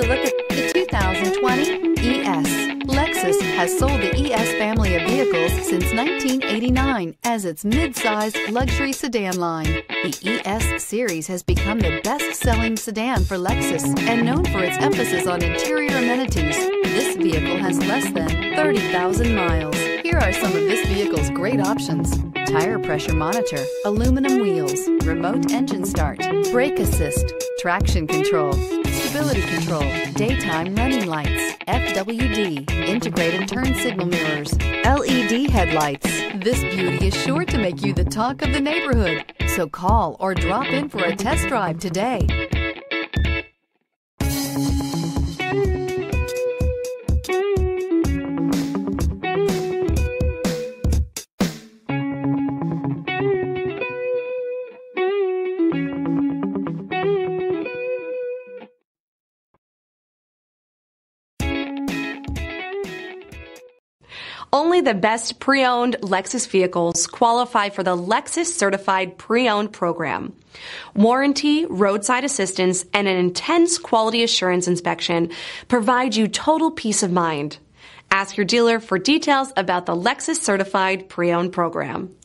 a look at the 2020 ES. Lexus has sold the ES family of vehicles since 1989 as its mid-sized luxury sedan line. The ES series has become the best-selling sedan for Lexus and known for its emphasis on interior amenities. This vehicle has less than 30,000 miles. Here are some of this vehicle's great options. Tire pressure monitor, aluminum wheels, remote engine start, brake assist, traction control, stability control, daytime running lights, FWD, integrated turn signal mirrors, LED headlights. This beauty is sure to make you the talk of the neighborhood. So call or drop in for a test drive today. Only the best pre-owned Lexus vehicles qualify for the Lexus Certified Pre-Owned program. Warranty, roadside assistance, and an intense quality assurance inspection provide you total peace of mind. Ask your dealer for details about the Lexus Certified Pre-Owned program.